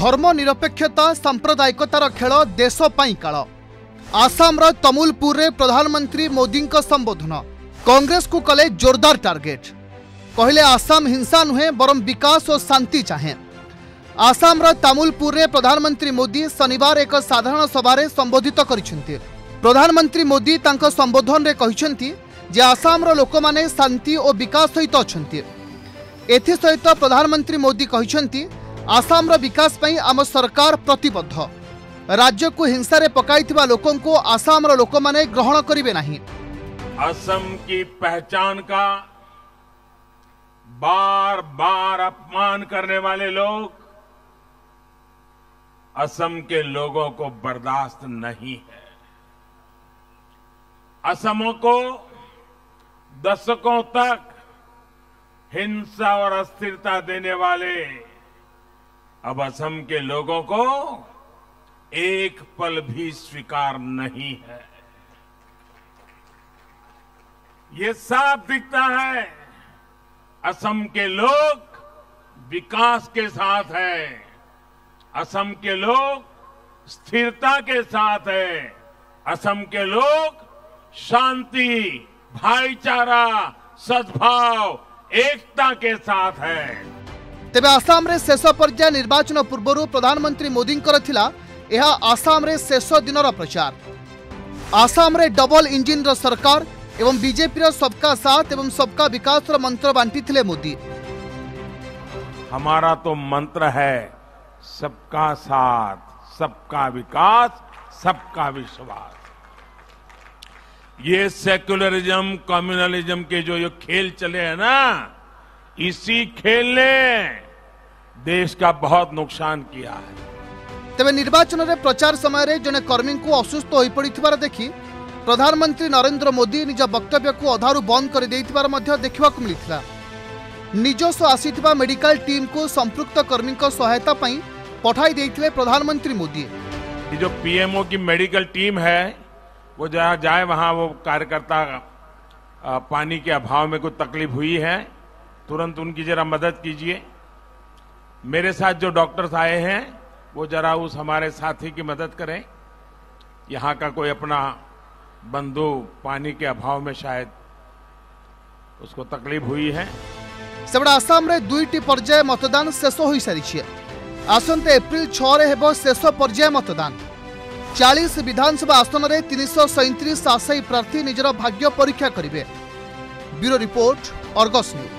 ଧର୍ମ ନିରପେକ୍ଷତା ସାମ୍ପ୍ରଦାୟିକତାର ଖେଳ ଦେଶ ପାଇଁ କାଳ ଆସାମର ତମୁଲପୁରରେ ପ୍ରଧାନମନ୍ତ୍ରୀ ମୋଦିଙ୍କ ସମ୍ବୋଧନ। କଂଗ୍ରେସକୁ କଲେ ଜୋରଦାର ଟାର୍ଗେଟ। କହିଲେ ଆସାମ ହିଂସା ନୁହେଁ ବରଂ ବିକାଶ ଓ ଶାନ୍ତି ଚାହେଁ। ଆସାମର ତାମୁଲପୁରରେ ପ୍ରଧାନମନ୍ତ୍ରୀ ମୋଦି ଶନିବାର ଏକ ସାଧାରଣ ସଭାରେ ସମ୍ବୋଧିତ କରିଛନ୍ତି। ପ୍ରଧାନମନ୍ତ୍ରୀ ମୋଦି ତାଙ୍କ ସମ୍ବୋଧନରେ କହିଛନ୍ତି ଯେ ଆସାମର ଲୋକମାନେ ଶାନ୍ତି ଓ ବିକାଶ ସହିତ ଅଛନ୍ତି। ଏଥିସହିତ ପ୍ରଧାନମନ୍ତ୍ରୀ ମୋଦି କହିଛନ୍ତି ଆସାମର ବିକାଶ ପାଇଁ ଆମ ସରକାର ପ୍ରତିବଦ୍ଧ ରାଜ୍ୟକୁ ହିଂସାରେ ପକାଇଥିବା ଲୋକଙ୍କୁ ଆସାମର ଲୋକମାନେ ଗ୍ରହଣ କରିବେ ନାହିଁ असम की पहचान का बार बार अपमान करने वाले लोग असम के लोगों को बर्दाश्त नहीं है असमों को दशकों तक हिंसा और अस्थिरता देने वाले अब असम के लोगों को एक पल भी स्वीकार नहीं है। ये साफ़ दिखता है, असम के लोग विकास के साथ है, असम के लोग स्थिरता के साथ है, असम के लोग शांति, भाईचारा, सद्भाव, एकता के साथ हैं। ତେବେ ଆସାମରେ ଶେଷ ପର୍ଯ୍ୟାୟ ନିର୍ବାଚନ ପୂର୍ବରୁ ପ୍ରଧାନମନ୍ତ୍ରୀ ମୋଦିଙ୍କର ଥିଲା ଏହା ଆସାମରେ ଶେଷ ଦିନର ପ୍ରଚାର ଆସାମରେ ଡବଲ ଇଞ୍ଜିନ୍ର ସରକାର ଏବଂ ବିଜେପିର ସବକା ସାଥ ଏବଂ ସବକା ବିକାଶର ମନ୍ତ୍ର ବାଣ୍ଟିଥିଲେ ମୋଦି हमारा तो मंत्र है सबका साथ सबका विकास सबका विश्वास ये सेक्युलरिज्म कम्युनलिज्म के जो ये खेल चले हैं ना इसी खेल ने देश का बहुत नुकसान किया है ତେବେ ନିର୍ବାଚନରେ ପ୍ରଚାର ସମୟରେ ଜଣେ କର୍ମୀଙ୍କୁ ଅସୁସ୍ଥ ହୋଇପଡ଼ିଥିବାର ଦେଖି ପ୍ରଧାନମନ୍ତ୍ରୀ ନରେନ୍ଦ୍ର ମୋଦି ନିଜ ବକ୍ତବ୍ୟକୁ ଅଧାରୁ ବନ୍ଦ କରିଦେଇଥିବାର ମଧ୍ୟ ଦେଖିବାକୁ ମିଳିଥିଲା ନିଜସ୍ୱ ଆସିଥିବା ମେଡିକାଲ ଟିମ୍କୁ ସମ୍ପୃକ୍ତ କର୍ମୀଙ୍କ ସହାୟତା ପାଇଁ ପଠାଇ ଦେଇଥିଲେ ପ୍ରଧାନମନ୍ତ୍ରୀ ମୋଦି ये जो पीएमओ की मेडिकल टीम है वो जहाँ जाए वहां वो कार्यकर्ता अ, पानी के अभाव में कोई तकलीफ हुई है तुरंत उनकी जरा मदद कीजिए मेरे साथ जो डॉक्टर्स आए हैं वो जरा उस हमारे साथी की मदद करें यहाँ का कोई अपना बंधु पानी के अभाव में शायद उसको तकलीफ हुई है ସେପଟେ ଆସାମରେ ଦୁଇଟି ପର୍ଯ୍ୟାୟ ମତଦାନ ଶେଷ ହୋଇସାରିଛି ଆସନ୍ତା ଏପ୍ରିଲ ଛଅରେ ହେବ ଶେଷ ପର୍ଯ୍ୟାୟ ମତଦାନ ଚାଳିଶ ବିଧାନସଭା ଆସନରେ ତିନିଶହ ସଇଁତିରିଶ ଆଶାୟୀ ପ୍ରାର୍ଥୀ ନିଜର ଭାଗ୍ୟ ପରୀକ୍ଷା କରିବେ ବ୍ୟୁରୋ ରିପୋର୍ଟ ଅର୍ଗସ୍ ନ୍ୟୁଜ୍